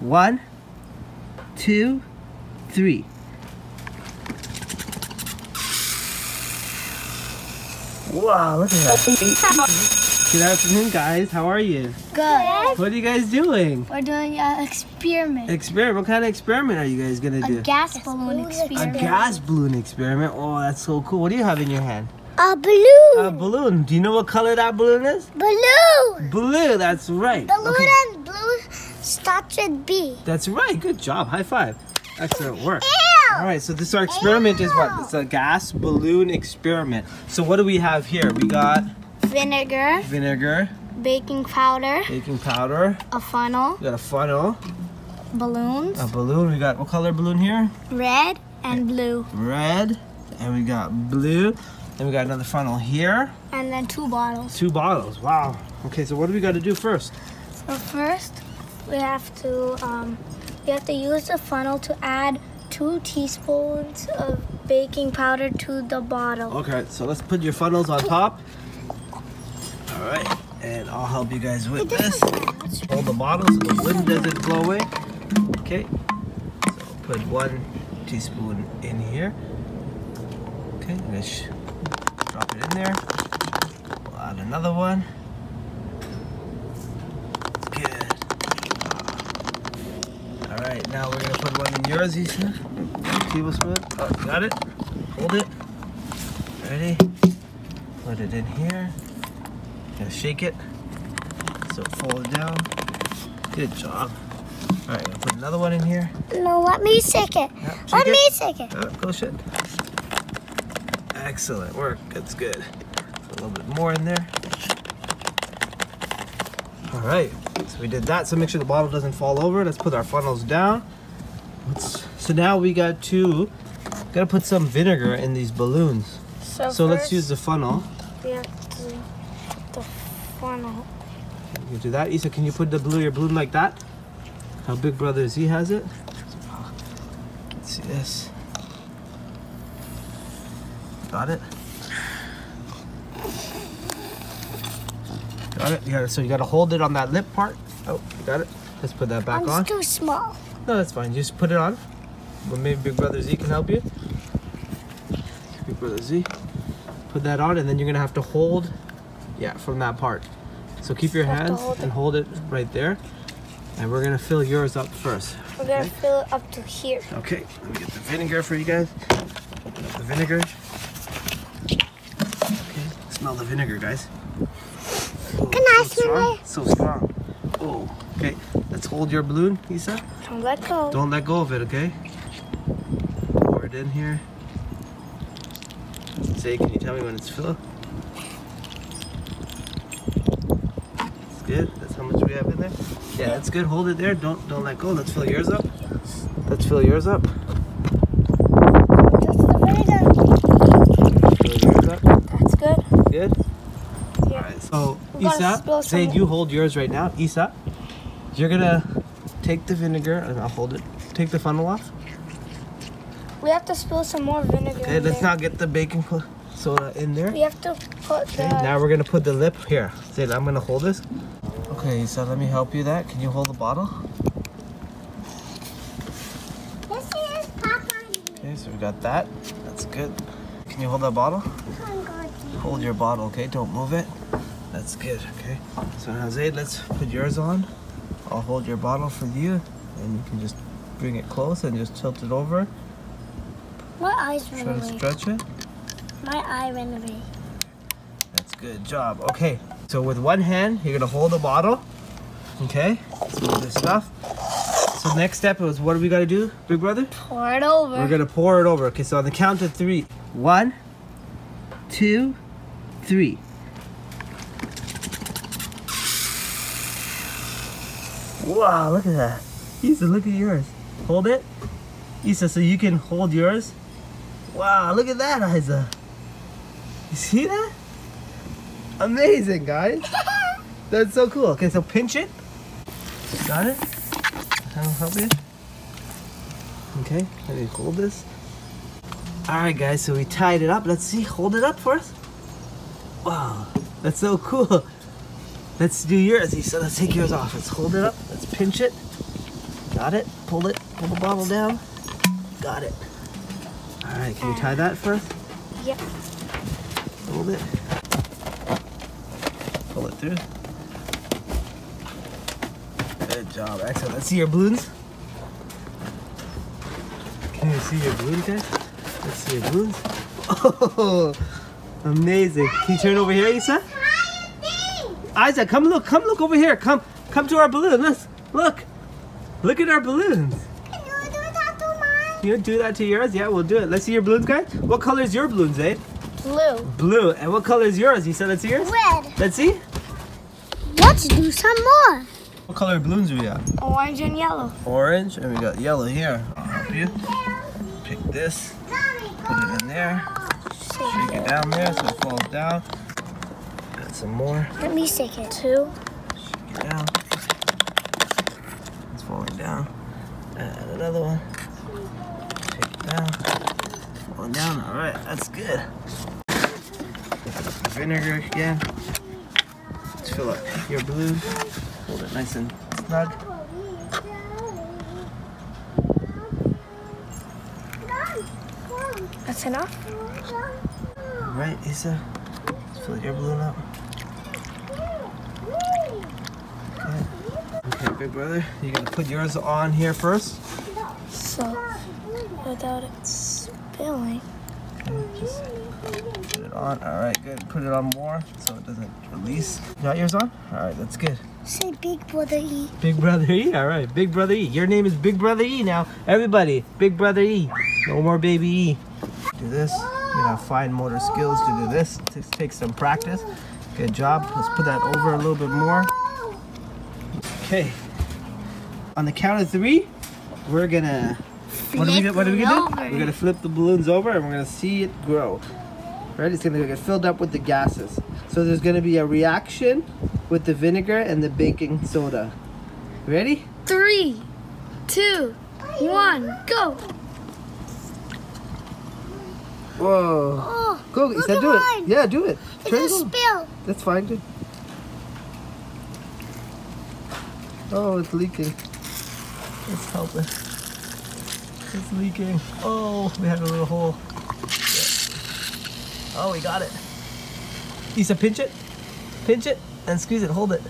One, two, three. Wow, look at that. Good afternoon, guys. How are you? Good. What are you guys doing? We're doing an experiment. Experiment. What kind of experiment are you guys gonna do? A gas balloon experiment. A gas balloon experiment. Oh, that's so cool. What do you have in your hand? A balloon. A balloon. Do you know what color that balloon is? Blue. Blue. That's right. Balloon Okay. and starts with B. That's right. Good job. High five. Excellent work. Ew. All right. So this our experiment is what? It's a gas balloon experiment. So what do we have here? We got Vinegar, vinegar, baking powder, baking powder. a funnel, We got a funnel, balloons, a balloon. We got what color balloon here? red and blue, Red. And we got blue. Then we got another funnel here. and then two bottles. Two bottles. Wow. Okay. So what do we got to do first? So first, we have to um, we have to use the funnel to add two teaspoons of baking powder to the bottle. Okay, so let's put your funnels on top. All right, and I'll help you guys with this. Hold the bottle so the wind doesn't blow away. Okay, so put one teaspoon in here. Okay, I'm gonna drop it in there. We'll add another one. Good. All right, now we're gonna put one in yours, Issa. Tablespoon. Oh, got it. Hold it. Ready? Put it in here. Gonna shake it. So fold it down. Good job. All right, gonna put another one in here. No, let me shake it. Yeah, shake Let it. me shake it. Oh, go shit. Excellent work. That's good. Put a little bit more in there. All right. So we did that. So make sure the bottle doesn't fall over. Let's put our funnels down. Let's, so now we got to gotta put some vinegar in these balloons. So, So let's use the funnel. we have to put the funnel. You do that. Isa, can you put the blue your balloon like that? How Big Brother Z has it? Let's see this. Got it? Got it? You so you gotta hold it on that lip part. Oh, you got it? Let's put that back I'm on. too small. No, that's fine. Just put it on. But maybe Big Brother Z can help you. Big Brother Z. Put that on, and then you're gonna have to hold, yeah, from that part. So keep your hands hold and hold it right there. And we're gonna fill yours up first. We're gonna fill it up to here. Okay, let me get the vinegar for you guys. The vinegar. Okay, smell the vinegar, guys. Can I smell? So strong. Oh, okay. Let's hold your balloon, Isa. Don't let go. Don't let go of it, okay? Pour it in here. Say, can you tell me when it's full? It's good. That's how much we have in there. Yeah, that's good. Hold it there. Don't don't let go. Let's fill yours up. Let's fill yours up. Just the vinegar. Fill yours up. That's good. Good. Yeah. All right. So We gotta Isa, say you hold yours right now. Isa, you're gonna take the vinegar and I'll hold it. Take the funnel off. We have to spill some more vinegar. Okay. Let's there. not get the baking soda in there. We have to put Okay, the. now we're gonna put the lip here. Say, I'm gonna hold this. Okay, so let me help you that. Can you hold the bottle? This is Papa. Okay, so we got that. That's good. Can you hold that bottle? Hold your bottle, okay? Don't move it. That's good, okay? So now Zaid, let's put yours on. I'll hold your bottle for you, and you can just bring it close and just tilt it over. My eyes Try ran to stretch it. My eye ran away. That's good job. Okay, so with one hand, you're gonna hold the bottle. Okay, let's move this stuff. So next step is what do we gotta do, big brother? Pour it over. We're gonna pour it over. Okay, so on the count of three. One, two, three. Wow, look at that. Isa, look at yours. Hold it. Isa, so you can hold yours. Wow, look at that, Isa. You see that? Amazing, guys. That's so cool. Okay, so pinch it. Got it? I'll help you. Okay, let me hold this. Alright guys, so we tied it up. Let's see, hold it up for us. Wow, that's so cool. Let's do yours. So let's take yours off. Let's hold it up. Let's pinch it. Got it? Pull it. Pull the bottle down. Got it. All right, can you tie that first? Yep. Hold it. Pull it through. Good job. Excellent. Let's see your balloons. Can you see your balloons, guys? Let's see your balloons. Oh, amazing. Can you turn over here, Isa? Isaac, come look. Come look over here. Come, come to our balloon. Let's look. Look at our balloons. Can You do that to mine? You do that to yours? Yeah, we'll do it. Let's see your balloons, guys. What color is your balloons, eh? Blue. Blue. And what color is yours? You said let's see yours? Red. Let's see. Let's do some more. What color balloons do we got? Orange and yellow. Orange, and we got yellow here. I'll help you. Pick this, put it in there, shake it down there so it falls down. Some more, Let me shake it. Two. down. It's falling down. Add another one. Shake it down. Falling down. All right, that's good. Vinegar again. Let's fill up your blue. Hold it nice and snug. That's enough. All right, Isa. Let's fill your balloon up. Okay, big brother, you're gonna put yours on here first. So, without it spilling. Just put it on. All right, good. Put it on more so it doesn't release. You got yours on? All right, that's good. Say big brother E. Big brother E. All right, Big brother E. Your name is Big brother E now. Everybody, Big brother E. No more baby E. Do this. You gotta fine motor skills to do this. It takes some practice. Good job. Let's put that over a little bit more. Okay. On the count of three, we're gonna. What are we gonna, what are we gonna do? Flip We're gonna flip the balloons over and we're gonna see it grow. Right? It's gonna get filled up with the gases. So there's gonna be a reaction with the vinegar and the baking soda. Ready? Three, two, one, go. Whoa. Oh, Go, look Isa, do it. mine. Yeah, do it. It's Try a go. spill. That's fine, dude. Oh, it's leaking. Let's help it. It's leaking. Oh, we had a little hole. Oh, we got it. Isa, pinch it. Pinch it and squeeze it. Hold it.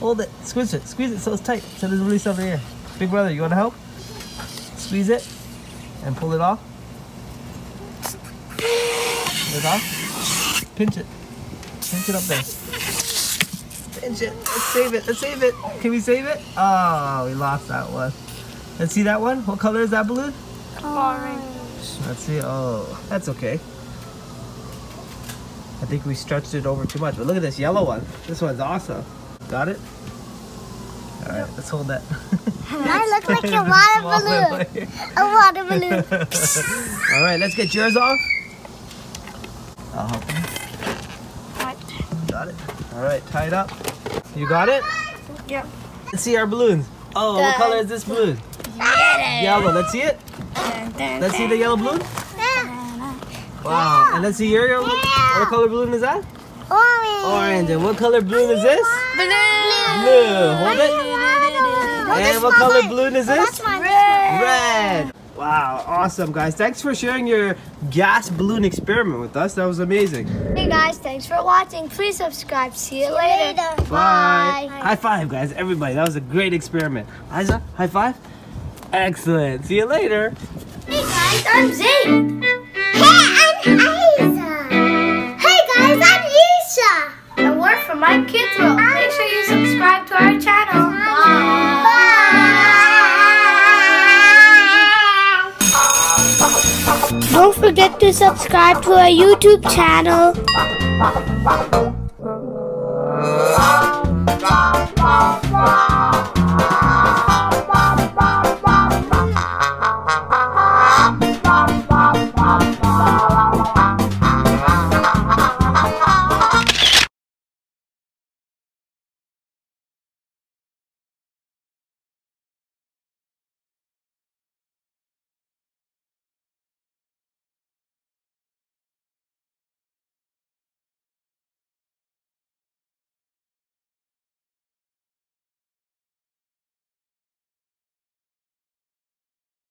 Hold it. Squeeze it. Squeeze it so it's tight. So doesn't release over here. Big brother, you want to help? Squeeze it and pull it off. Pull it off. Pinch it. Pinch it up there. It. Let's save it. Let's save it. Can we save it? Oh, we lost that one. Let's see that one. What color is that balloon? Orange. Let's see. Oh, that's okay. I think we stretched it over too much. But look at this yellow one. This one's awesome. Got it? All right, let's hold that. I look like a water balloon. A water balloon. All right, let's get yours off. I'll help you. Got it. All right, tie it up. You got it? Yep. Let's see our balloons. Oh, what color is this balloon? Yellow. Let's see it. Let's see the yellow balloon. Wow. And let's see your yellow. What color balloon is that? Orange. Orange. And what color balloon is this? Blue. Blue. Hold it. And what color balloon is this? That's mine. Red. Wow. Awesome, guys. Thanks for sharing your gas balloon experiment with us. That was amazing. Hey guys, thanks for watching. Please subscribe. See you later. Bye. High five, guys. Everybody. That was a great experiment. Isa, high five. Excellent. See you later. Hey guys, I'm Zane. Subscribe to our YouTube channel.